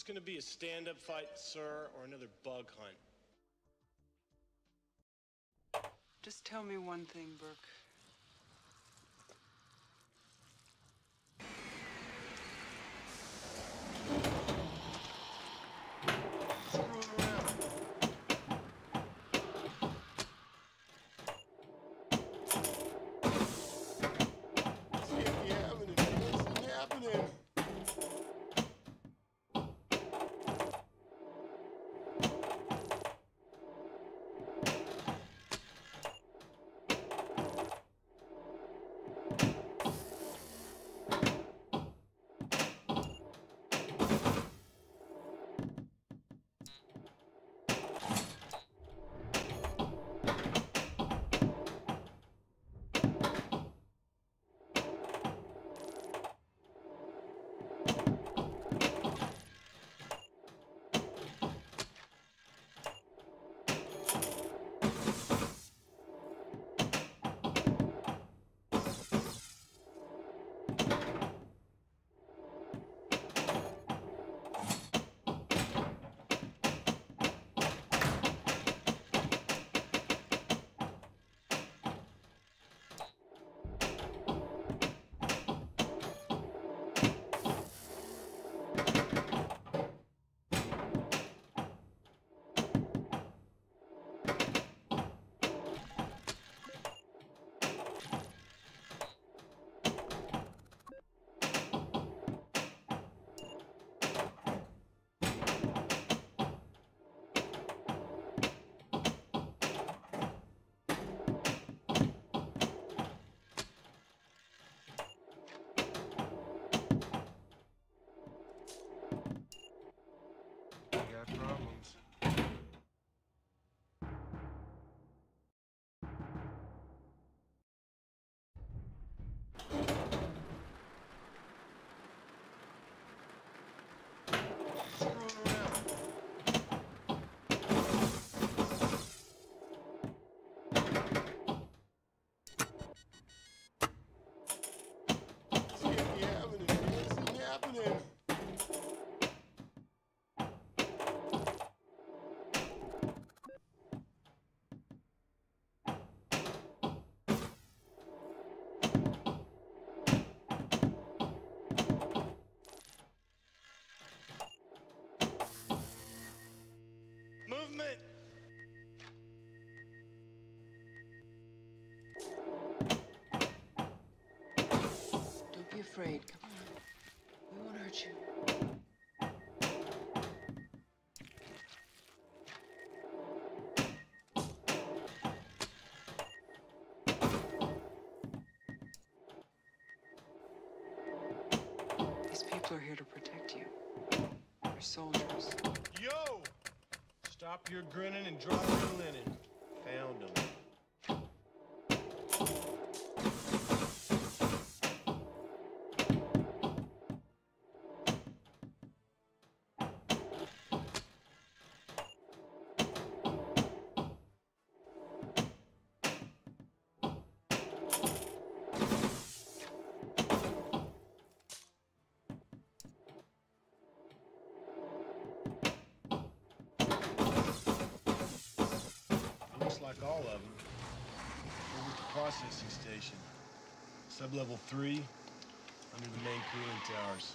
this going to be a stand up fight, sir, or another bug hunt? Just tell me one thing, Burke. Afraid. Come on. We won't hurt you. These people are here to protect you. They're soldiers. Yo! Stop your grinning and drop your linen. Found him. Like all of them. Over at the processing station. Sub-level three, under the main cooling towers.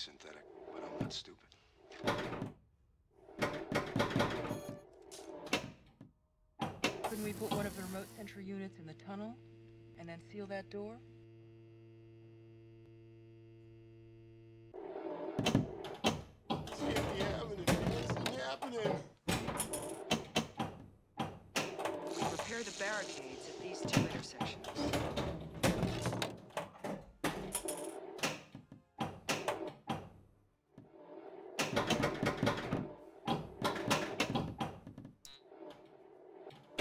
Synthetic, but I'm not stupid. Couldn't we put one of the remote sentry units in the tunnel and then seal that door? This can't be happening, man. This ain't happening. We repair the barricades at these two intersections.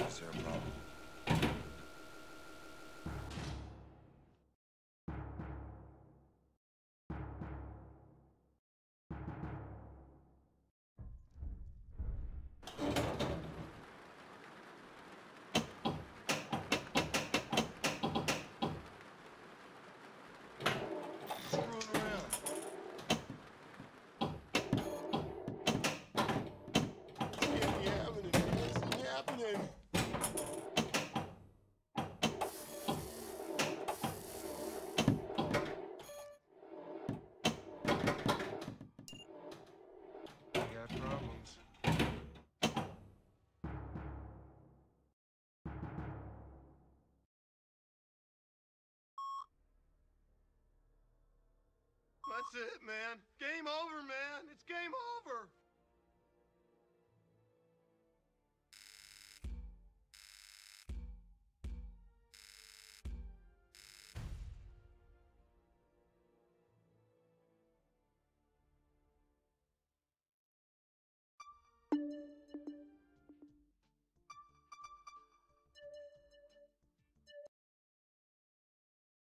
Is there a problem? That's it, man. Game over, man. It's game over.